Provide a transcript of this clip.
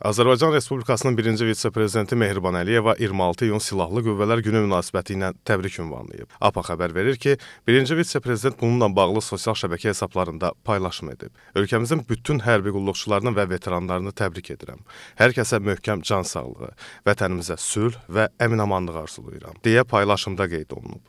Azərbaycan Respublikasının birinci vitse-prezidenti Mehriban Əliyeva 26 iyun Silahlı Qüvvələr Günü münasibəti ilə təbrik ünvanlayıb. APA xəbər verir ki, birinci vitse-prezident bununla bağlı sosial şəbəkə hesablarında paylaşım edib. Ölkəmizin bütün hərbi qulluqçularını və veteranlarını təbrik edirəm. Hər kəsə möhkəm can sağlığı, vətənimizə sülh və əmin-amanlıq arzulayıram, deyə paylaşımda qeyd olunub.